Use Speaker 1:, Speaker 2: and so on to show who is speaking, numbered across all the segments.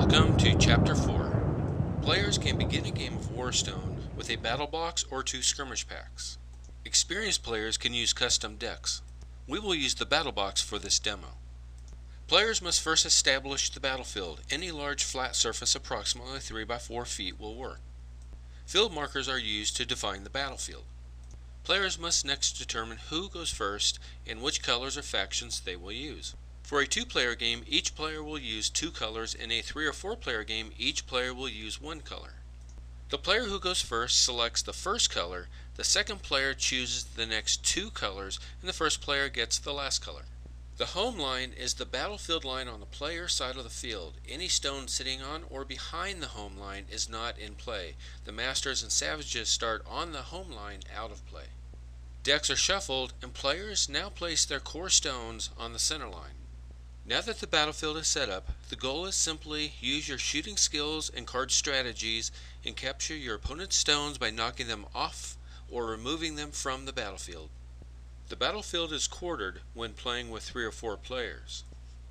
Speaker 1: Welcome to Chapter 4. Players can begin a game of Warstone with a battle box or two skirmish packs. Experienced players can use custom decks. We will use the battle box for this demo. Players must first establish the battlefield. Any large flat surface approximately 3 by 4 feet will work. Field markers are used to define the battlefield. Players must next determine who goes first and which colors or factions they will use. For a two-player game, each player will use two colors. In a three or four-player game, each player will use one color. The player who goes first selects the first color, the second player chooses the next two colors, and the first player gets the last color. The home line is the battlefield line on the player side of the field. Any stone sitting on or behind the home line is not in play. The masters and savages start on the home line out of play. Decks are shuffled and players now place their core stones on the center line. Now that the battlefield is set up, the goal is simply use your shooting skills and card strategies and capture your opponent's stones by knocking them off or removing them from the battlefield. The battlefield is quartered when playing with three or four players.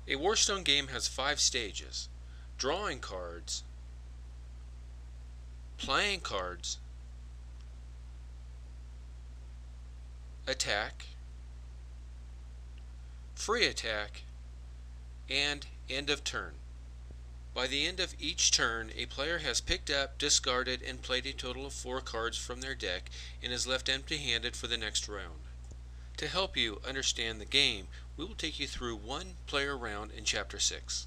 Speaker 1: A Warstone game has five stages. Drawing cards, playing cards, attack, free attack, and end of turn. By the end of each turn, a player has picked up, discarded, and played a total of four cards from their deck and is left empty-handed for the next round. To help you understand the game, we will take you through one player round in Chapter 6.